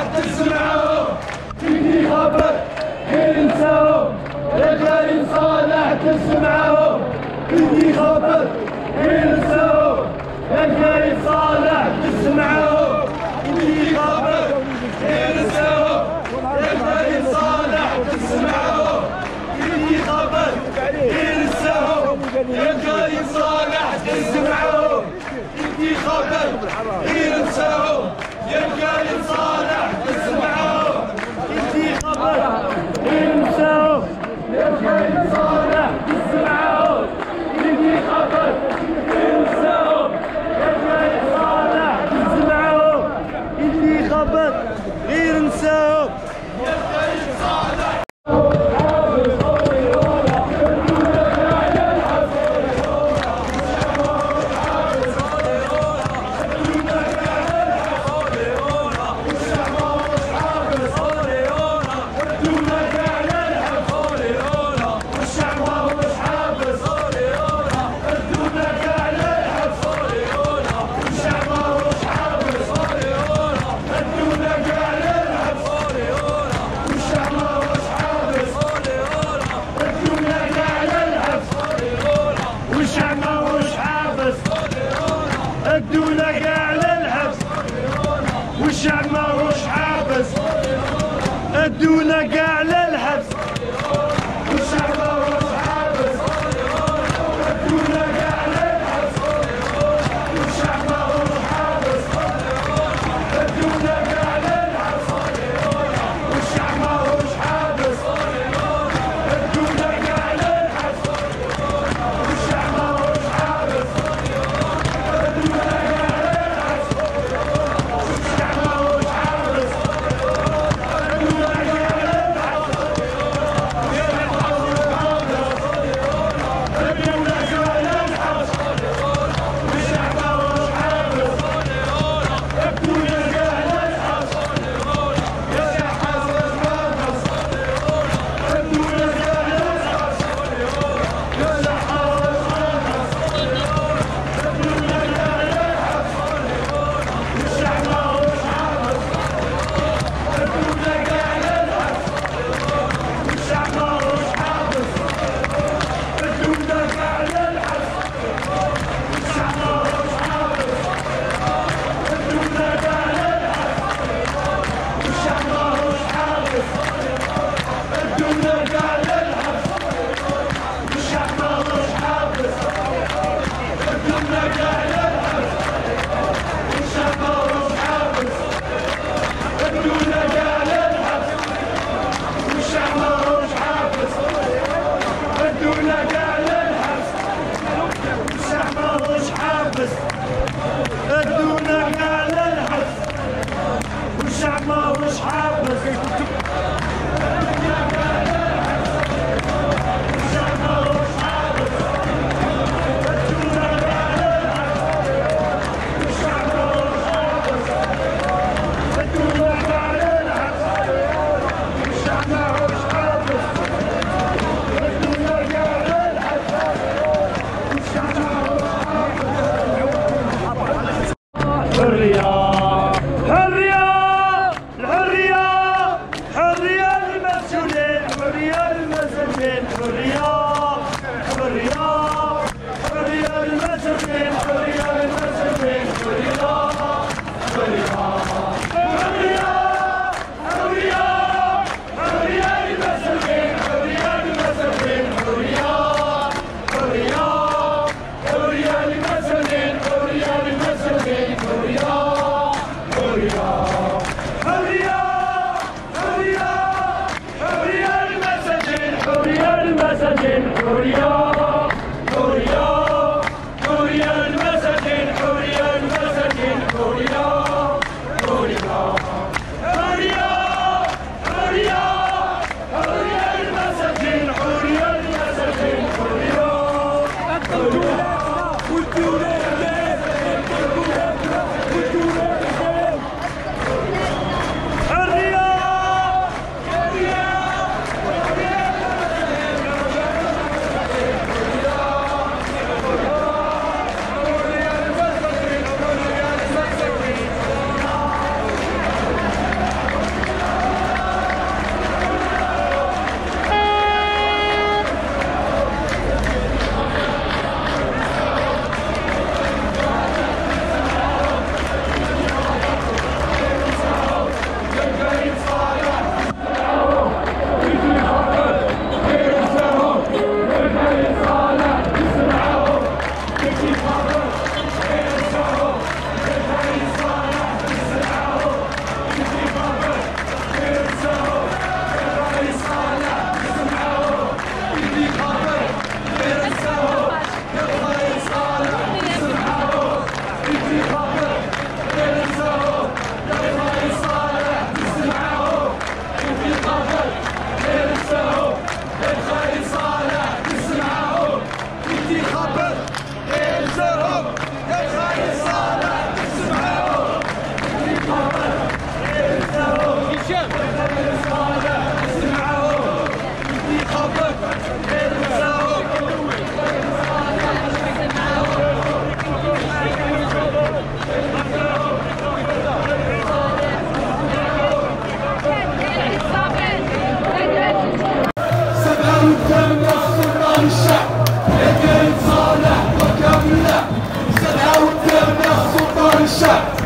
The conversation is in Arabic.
راح تسمعوه مني خبر انساهم رجال صالح تسمعوه مني خبر والشعب ماهوش حابس أدونا Gloria! الشعب.